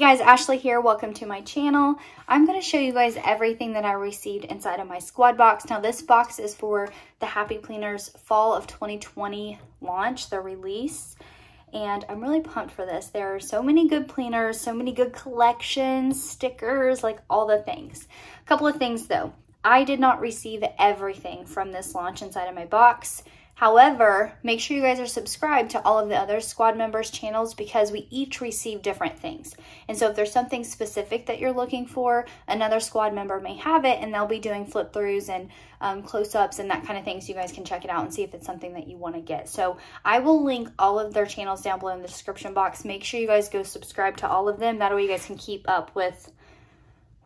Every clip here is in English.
guys, Ashley here. Welcome to my channel. I'm going to show you guys everything that I received inside of my squad box. Now this box is for the Happy Planners Fall of 2020 launch, the release. And I'm really pumped for this. There are so many good planners, so many good collections, stickers, like all the things. A couple of things though. I did not receive everything from this launch inside of my box. However, make sure you guys are subscribed to all of the other squad members channels because we each receive different things. And so if there's something specific that you're looking for, another squad member may have it and they'll be doing flip throughs and um, close-ups and that kind of thing so you guys can check it out and see if it's something that you want to get. So I will link all of their channels down below in the description box. Make sure you guys go subscribe to all of them. That way you guys can keep up with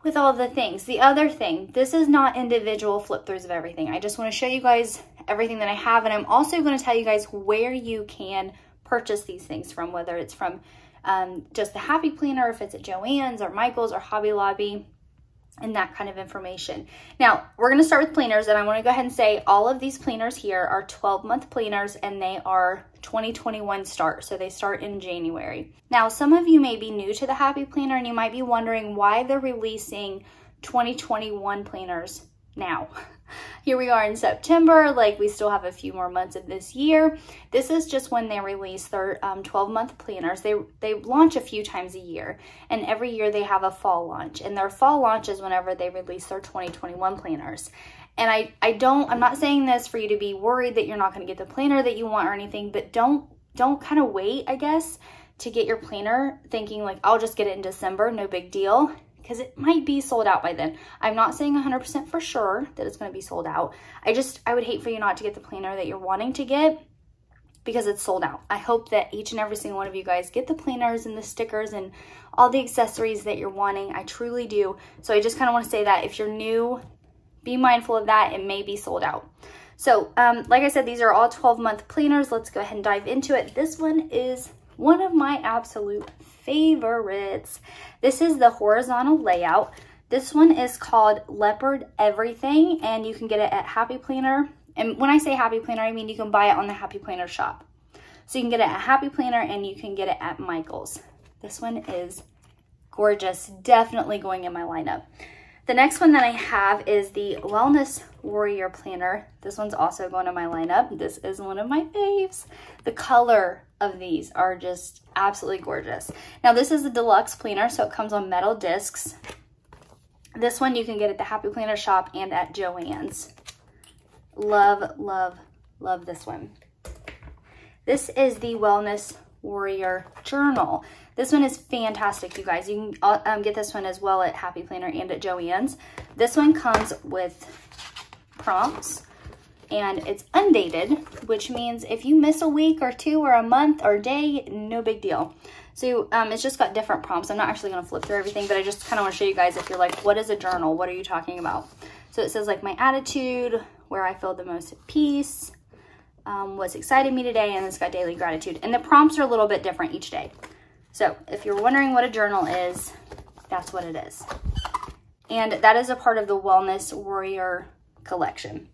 with all the things. The other thing, this is not individual flip throughs of everything. I just want to show you guys everything that I have. And I'm also going to tell you guys where you can purchase these things from, whether it's from um, just the Happy Planner, if it's at Joann's or Michael's or Hobby Lobby and that kind of information. Now, we're going to start with planners, and I want to go ahead and say all of these planners here are 12-month planners, and they are 2021 start, so they start in January. Now, some of you may be new to the Happy Planner, and you might be wondering why they're releasing 2021 planners now. Here we are in September, like we still have a few more months of this year. This is just when they release their 12-month um, planners. They, they launch a few times a year, and every year they have a fall launch. And their fall launch is whenever they release their 2021 planners. And I, I don't, I'm not saying this for you to be worried that you're not going to get the planner that you want or anything, but don't, don't kind of wait, I guess, to get your planner thinking like, I'll just get it in December, no big deal because it might be sold out by then. I'm not saying 100% for sure that it's going to be sold out. I just, I would hate for you not to get the planner that you're wanting to get because it's sold out. I hope that each and every single one of you guys get the planners and the stickers and all the accessories that you're wanting. I truly do. So I just kind of want to say that if you're new, be mindful of that. It may be sold out. So um, like I said, these are all 12 month planners. Let's go ahead and dive into it. This one is one of my absolute favorites. This is the horizontal layout. This one is called Leopard Everything, and you can get it at Happy Planner. And when I say Happy Planner, I mean you can buy it on the Happy Planner shop. So you can get it at Happy Planner and you can get it at Michael's. This one is gorgeous, definitely going in my lineup. The next one that I have is the Wellness Warrior Planner. This one's also going in my lineup. This is one of my faves. The color of these are just absolutely gorgeous. Now this is a deluxe planner, so it comes on metal discs. This one you can get at the Happy Planner shop and at Joann's. Love, love, love this one. This is the Wellness Warrior Journal. This one is fantastic, you guys. You can uh, um, get this one as well at Happy Planner and at Joann's. This one comes with prompts and it's undated, which means if you miss a week or two or a month or a day, no big deal. So um, it's just got different prompts. I'm not actually going to flip through everything, but I just kind of want to show you guys if you're like, what is a journal? What are you talking about? So it says like my attitude, where I feel the most at peace, um, what's excited me today, and it's got daily gratitude. And the prompts are a little bit different each day. So if you're wondering what a journal is, that's what it is. And that is a part of the Wellness Warrior collection.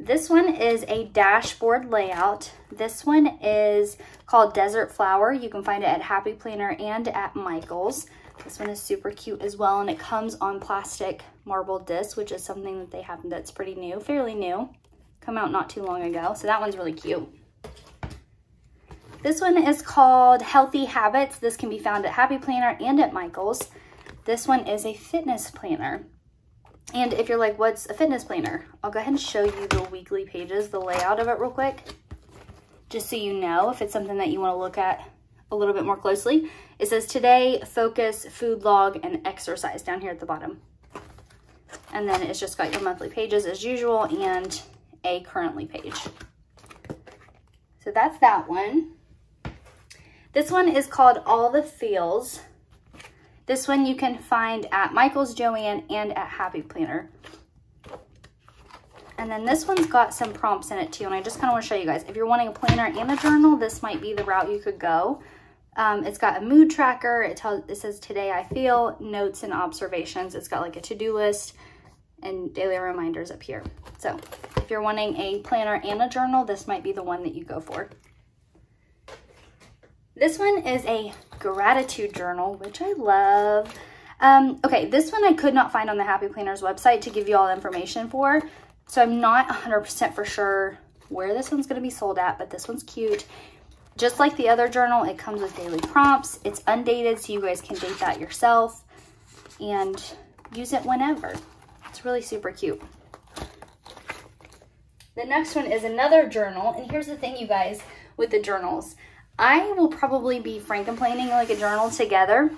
This one is a dashboard layout. This one is called Desert Flower. You can find it at Happy Planner and at Michael's. This one is super cute as well, and it comes on plastic marble disc, which is something that they have that's pretty new, fairly new. Come out not too long ago, so that one's really cute. This one is called Healthy Habits. This can be found at Happy Planner and at Michael's. This one is a fitness planner. And if you're like, what's a fitness planner? I'll go ahead and show you the weekly pages, the layout of it real quick, just so you know if it's something that you want to look at a little bit more closely. It says today, focus, food log, and exercise down here at the bottom. And then it's just got your monthly pages as usual and a currently page. So that's that one. This one is called All the Feels. This one you can find at Michael's, Joann, and at Happy Planner. And then this one's got some prompts in it too, and I just kind of want to show you guys. If you're wanting a planner and a journal, this might be the route you could go. Um, it's got a mood tracker. It tells it says today I feel, notes and observations. It's got like a to-do list and daily reminders up here. So if you're wanting a planner and a journal, this might be the one that you go for. This one is a gratitude journal, which I love. Um, okay, this one I could not find on the Happy Planners website to give you all information for. So I'm not 100% for sure where this one's going to be sold at, but this one's cute. Just like the other journal, it comes with daily prompts. It's undated, so you guys can date that yourself and use it whenever. It's really super cute. The next one is another journal. And here's the thing, you guys, with the journals. I will probably be frankenplanning like a journal together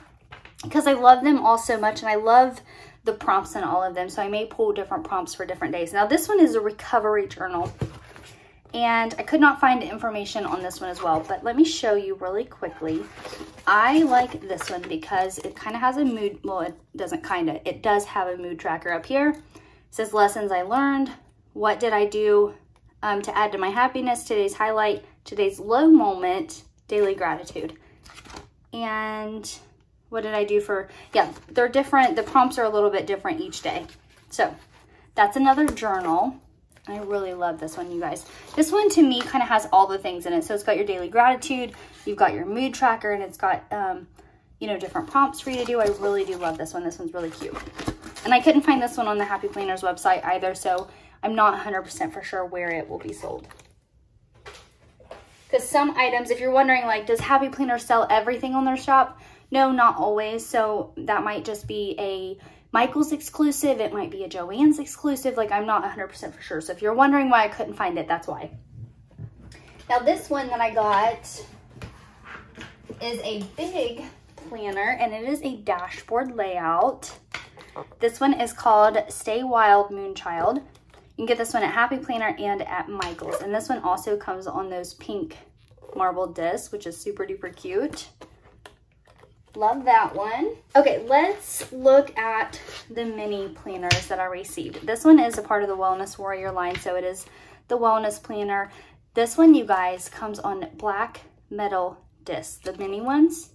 because I love them all so much and I love the prompts in all of them. So I may pull different prompts for different days. Now this one is a recovery journal and I could not find information on this one as well, but let me show you really quickly. I like this one because it kind of has a mood, well, it doesn't kind of, it does have a mood tracker up here. It says lessons I learned, what did I do um, to add to my happiness, today's highlight, today's low moment, daily gratitude. And what did I do for, yeah, they're different. The prompts are a little bit different each day. So that's another journal. I really love this one, you guys. This one to me kind of has all the things in it. So it's got your daily gratitude, you've got your mood tracker, and it's got, um, you know, different prompts for you to do. I really do love this one. This one's really cute. And I couldn't find this one on the Happy Planners website either, so I'm not 100% for sure where it will be sold. Because some items, if you're wondering, like, does Happy Planner sell everything on their shop? No, not always. So that might just be a Michael's exclusive. It might be a Joann's exclusive. Like, I'm not 100% for sure. So if you're wondering why I couldn't find it, that's why. Now, this one that I got is a big planner, and it is a dashboard layout. This one is called Stay Wild Moonchild. Can get this one at Happy Planner and at Michael's. And this one also comes on those pink marble discs, which is super duper cute. Love that one. Okay, let's look at the mini planners that I received. This one is a part of the Wellness Warrior line, so it is the Wellness Planner. This one, you guys, comes on black metal discs, the mini ones.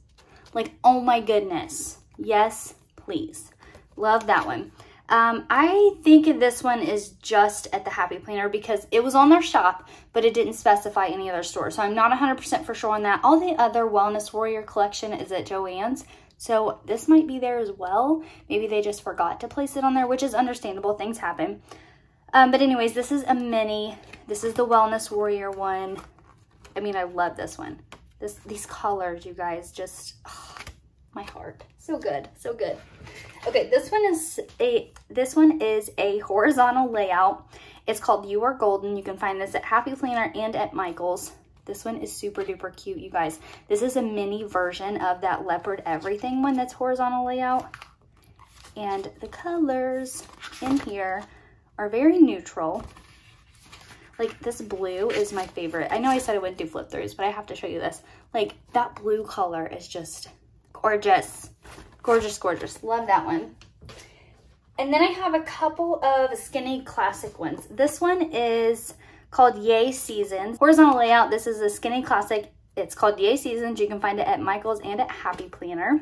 Like, oh my goodness. Yes, please. Love that one. Um, I think this one is just at the Happy Planner because it was on their shop, but it didn't specify any other store. So I'm not 100% for sure on that. All the other Wellness Warrior collection is at Joann's. So this might be there as well. Maybe they just forgot to place it on there, which is understandable. Things happen. Um, but anyways, this is a mini. This is the Wellness Warrior one. I mean, I love this one. This These colors, you guys, just, oh, my heart. So good, so good. Okay, this one is a this one is a horizontal layout. It's called You Are Golden. You can find this at Happy Planner and at Michael's. This one is super duper cute, you guys. This is a mini version of that leopard everything one that's horizontal layout. And the colors in here are very neutral. Like this blue is my favorite. I know I said I wouldn't do flip throughs, but I have to show you this. Like that blue color is just gorgeous. Gorgeous, gorgeous. Love that one. And then I have a couple of skinny classic ones. This one is called Yay Seasons. Horizontal layout, this is a skinny classic. It's called Yay Seasons. You can find it at Michael's and at Happy Planner.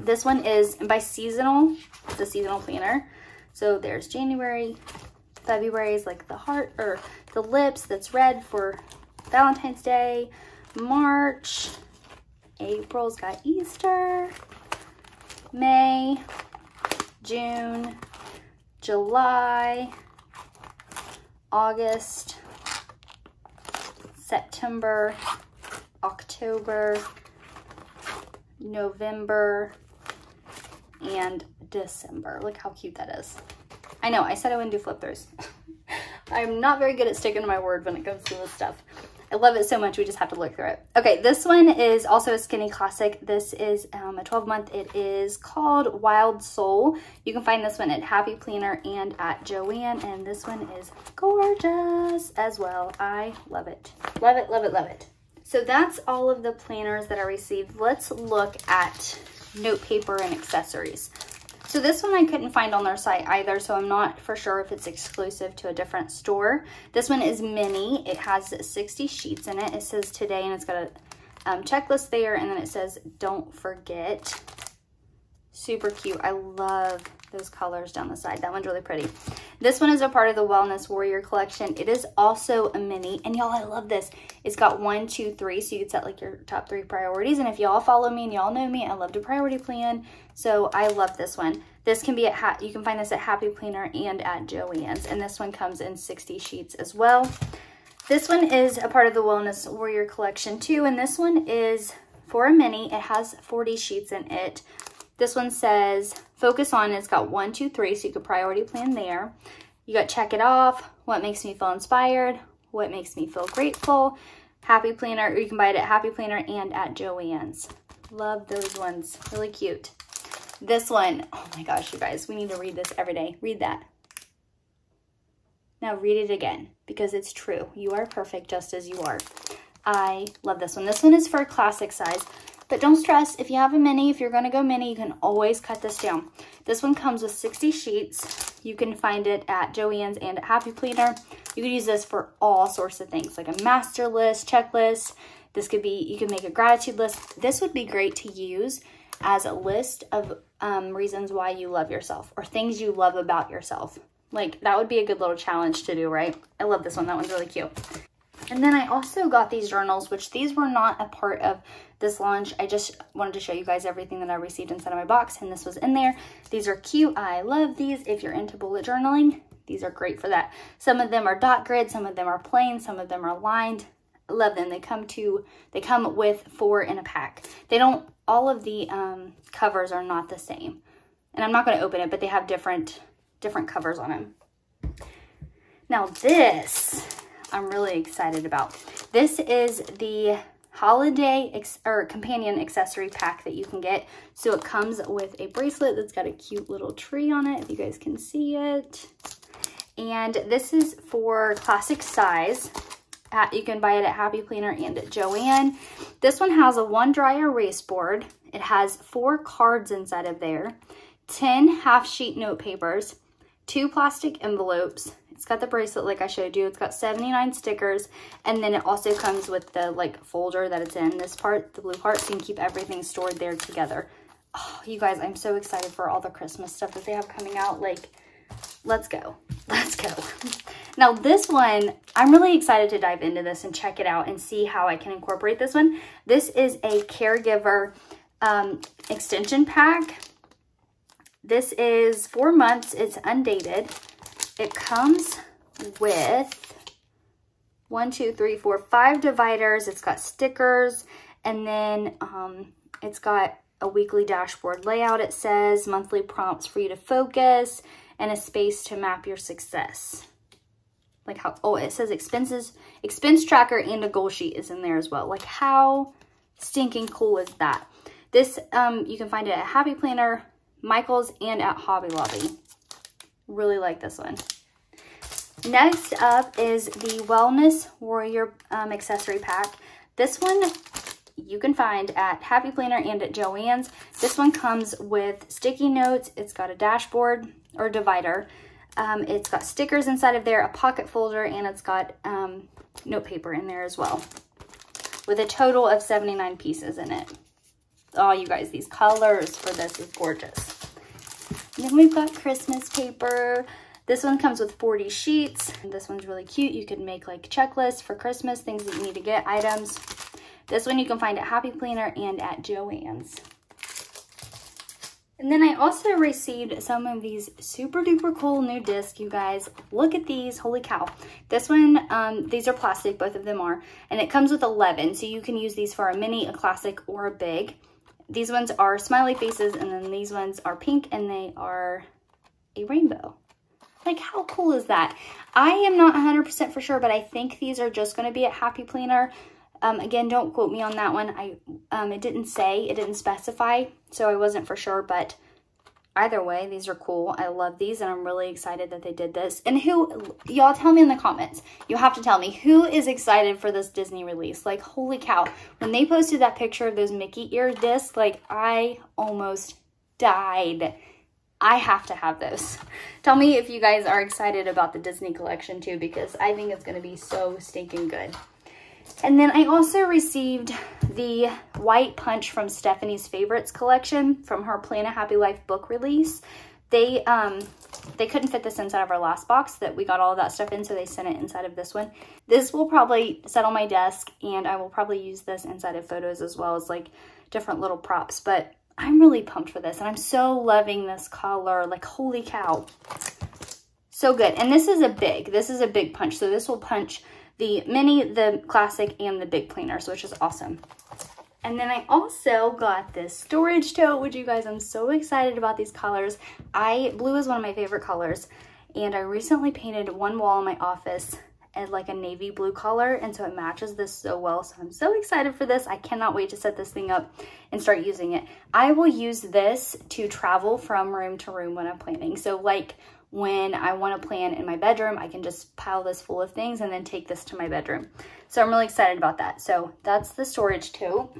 This one is by seasonal. It's a seasonal planner. So there's January, February is like the heart or the lips that's red for Valentine's Day. March, April's got Easter. May, June, July, August, September, October, November, and December. Look how cute that is. I know, I said I wouldn't do flip throughs. I'm not very good at sticking to my word when it comes to this stuff. I love it so much, we just have to look through it. Okay, this one is also a skinny classic. This is um, a 12 month. It is called Wild Soul. You can find this one at Happy Planner and at Joann. and this one is gorgeous as well. I love it. Love it, love it, love it. So that's all of the planners that I received. Let's look at note paper and accessories. So this one I couldn't find on their site either, so I'm not for sure if it's exclusive to a different store. This one is mini. It has 60 sheets in it. It says today, and it's got a um, checklist there, and then it says don't forget. Super cute. I love those colors down the side. That one's really pretty. This one is a part of the Wellness Warrior collection. It is also a mini. And y'all, I love this. It's got one, two, three. So you can set like your top three priorities. And if y'all follow me and y'all know me, I love to priority plan. So I love this one. This can be at, ha you can find this at Happy Planner and at Joann's. And this one comes in 60 sheets as well. This one is a part of the Wellness Warrior collection too. And this one is for a mini. It has 40 sheets in it. This one says focus on, it's got one, two, three, so you could priority plan there. You got check it off, what makes me feel inspired, what makes me feel grateful, Happy Planner, or you can buy it at Happy Planner and at Joann's. Love those ones, really cute. This one, oh my gosh, you guys, we need to read this every day. Read that. Now read it again because it's true. You are perfect just as you are. I love this one. This one is for classic size. But don't stress, if you have a mini, if you're gonna go mini, you can always cut this down. This one comes with 60 sheets. You can find it at Joann's and at Happy Planner. You could use this for all sorts of things, like a master list, checklist. This could be, you can make a gratitude list. This would be great to use as a list of um, reasons why you love yourself or things you love about yourself. Like that would be a good little challenge to do, right? I love this one. That one's really cute. And then I also got these journals, which these were not a part of this launch. I just wanted to show you guys everything that I received inside of my box, and this was in there. These are cute. I love these. If you're into bullet journaling, these are great for that. Some of them are dot grid, some of them are plain, some of them are lined. I love them. They come to, they come with four in a pack. They don't, all of the um, covers are not the same. And I'm not going to open it, but they have different, different covers on them. Now this I'm really excited about. This is the holiday or companion accessory pack that you can get. So it comes with a bracelet that's got a cute little tree on it, if you guys can see it. And this is for classic size. At, you can buy it at Happy Planner and at Joann. This one has a one dry erase board. It has four cards inside of there, 10 half sheet note papers, two plastic envelopes, it's got the bracelet like I showed you. It's got 79 stickers. And then it also comes with the like folder that it's in. This part, the blue part, so you can keep everything stored there together. Oh, you guys, I'm so excited for all the Christmas stuff that they have coming out. Like, let's go. Let's go. Now this one, I'm really excited to dive into this and check it out and see how I can incorporate this one. This is a caregiver um, extension pack. This is four months. It's undated. It comes with one, two, three, four, five dividers. It's got stickers and then um, it's got a weekly dashboard layout, it says, monthly prompts for you to focus, and a space to map your success. Like how, oh, it says expenses, expense tracker and a goal sheet is in there as well. Like how stinking cool is that? This, um, you can find it at Happy Planner, Michael's, and at Hobby Lobby. Really like this one. Next up is the Wellness Warrior um, accessory pack. This one you can find at Happy Planner and at Joann's. This one comes with sticky notes. It's got a dashboard or divider. Um, it's got stickers inside of there, a pocket folder, and it's got um, note paper in there as well with a total of 79 pieces in it. Oh, you guys, these colors for this is gorgeous. Then we've got Christmas paper. This one comes with 40 sheets. This one's really cute. You can make like checklists for Christmas, things that you need to get, items. This one you can find at Happy Planner and at Joann's. And then I also received some of these super duper cool new discs, you guys. Look at these, holy cow. This one, um, these are plastic, both of them are, and it comes with 11, so you can use these for a mini, a classic, or a big. These ones are smiley faces, and then these ones are pink, and they are a rainbow. Like, how cool is that? I am not 100% for sure, but I think these are just going to be at Happy Planner. Um, again, don't quote me on that one. I um, It didn't say, it didn't specify, so I wasn't for sure, but either way, these are cool. I love these, and I'm really excited that they did this. And who, y'all tell me in the comments, you have to tell me, who is excited for this Disney release? Like, holy cow. When they posted that picture of those Mickey ear discs, like, I almost died. I have to have those. Tell me if you guys are excited about the Disney collection too, because I think it's going to be so stinking good. And then I also received the White Punch from Stephanie's Favorites collection from her Plan a Happy Life book release. They, um, they couldn't fit this inside of our last box that we got all of that stuff in, so they sent it inside of this one. This will probably set on my desk, and I will probably use this inside of photos as well as like different little props, but I'm really pumped for this, and I'm so loving this color. Like, holy cow. So good. And this is a big. This is a big punch, so this will punch the mini, the classic, and the big planers, which is awesome. And then I also got this storage tote, which you guys, I'm so excited about these colors. I, blue is one of my favorite colors. And I recently painted one wall in my office as like a navy blue color. And so it matches this so well. So I'm so excited for this. I cannot wait to set this thing up and start using it. I will use this to travel from room to room when I'm planning. So like when I want to plan in my bedroom, I can just pile this full of things and then take this to my bedroom. So I'm really excited about that. So that's the storage tote.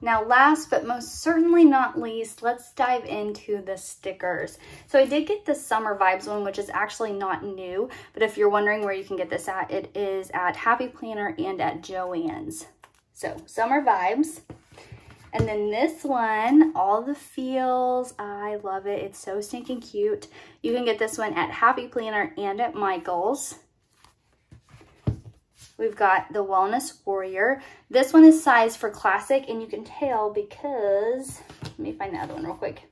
Now last but most certainly not least, let's dive into the stickers. So I did get the Summer Vibes one, which is actually not new, but if you're wondering where you can get this at, it is at Happy Planner and at Joann's. So Summer Vibes. And then this one, all the feels, I love it. It's so stinking cute. You can get this one at Happy Planner and at Michael's. We've got the Wellness Warrior. This one is sized for classic and you can tell because, let me find the other one real quick.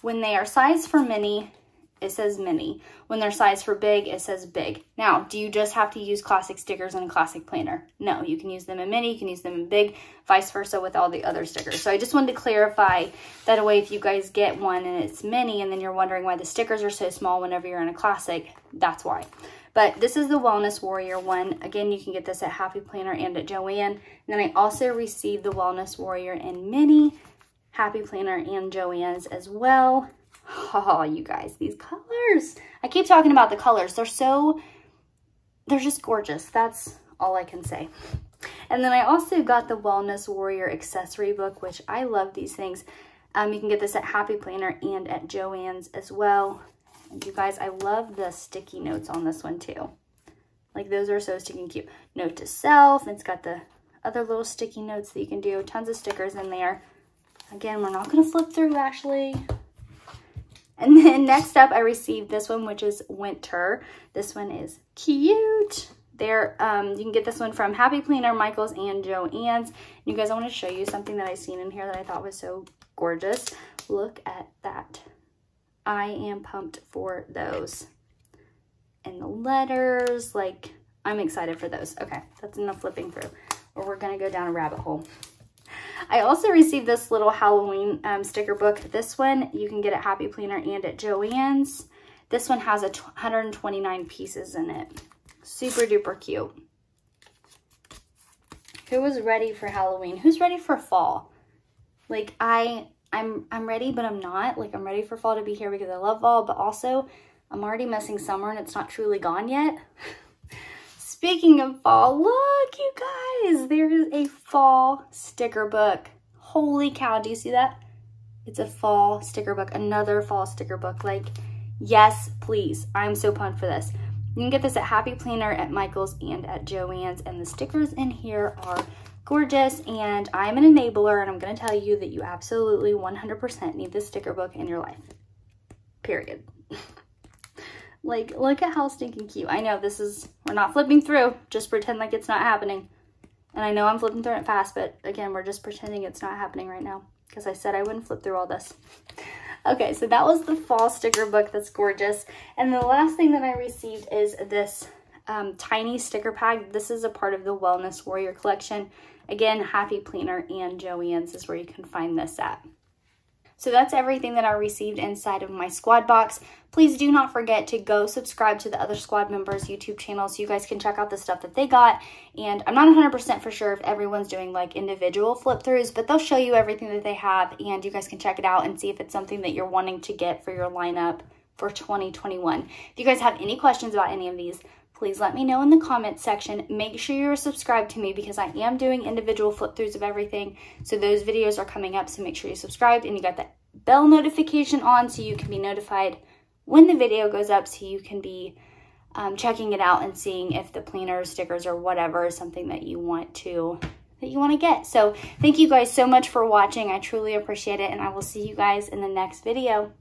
When they are sized for mini, it says mini. When they're sized for big, it says big. Now, do you just have to use classic stickers in a classic planner? No, you can use them in mini, you can use them in big, vice versa with all the other stickers. So I just wanted to clarify that way if you guys get one and it's mini and then you're wondering why the stickers are so small whenever you're in a classic, that's why. But this is the Wellness Warrior one. Again, you can get this at Happy Planner and at Joann. And then I also received the Wellness Warrior in Mini, Happy Planner and Joann's as well. Oh, you guys, these colors. I keep talking about the colors. They're so, they're just gorgeous. That's all I can say. And then I also got the Wellness Warrior accessory book, which I love these things. Um, you can get this at Happy Planner and at Joann's as well. And you guys, I love the sticky notes on this one too. Like those are so sticky and cute. Note to self, it's got the other little sticky notes that you can do. Tons of stickers in there. Again, we're not gonna flip through actually. And then next up, I received this one, which is Winter. This one is cute. There, um, you can get this one from Happy Planner, Michaels, and Joann's. You guys, I want to show you something that I seen in here that I thought was so gorgeous. Look at that. I am pumped for those. And the letters, like, I'm excited for those. Okay, that's enough flipping through, or we're gonna go down a rabbit hole. I also received this little Halloween um, sticker book. This one you can get at Happy Planner and at Joann's. This one has a 129 pieces in it. Super duper cute. Who is ready for Halloween? Who's ready for fall? Like I I'm I'm ready, but I'm not. Like I'm ready for fall to be here because I love fall, but also I'm already missing summer and it's not truly gone yet. Speaking of fall, look you guys, there is a fall sticker book. Holy cow, do you see that? It's a fall sticker book, another fall sticker book. Like, yes, please. I'm so pumped for this. You can get this at Happy Planner, at Michael's, and at Joann's. And the stickers in here are gorgeous and I'm an enabler and I'm going to tell you that you absolutely 100% need this sticker book in your life. Period. like, look at how stinking cute. I know this is, we're not flipping through. Just pretend like it's not happening. And I know I'm flipping through it fast, but again, we're just pretending it's not happening right now because I said I wouldn't flip through all this. Okay, so that was the fall sticker book. That's gorgeous. And the last thing that I received is this um, tiny sticker pack. This is a part of the Wellness Warrior collection. Again, Happy Planner and Joann's is where you can find this at. So that's everything that I received inside of my squad box. Please do not forget to go subscribe to the other squad members YouTube channel so you guys can check out the stuff that they got. And I'm not 100% for sure if everyone's doing like individual flip throughs, but they'll show you everything that they have and you guys can check it out and see if it's something that you're wanting to get for your lineup for 2021. If you guys have any questions about any of these, please let me know in the comments section. Make sure you're subscribed to me because I am doing individual flip throughs of everything. So those videos are coming up. So make sure you're subscribed and you got that bell notification on so you can be notified when the video goes up so you can be um, checking it out and seeing if the planner stickers or whatever is something that you want to that you want to get. So thank you guys so much for watching. I truly appreciate it and I will see you guys in the next video.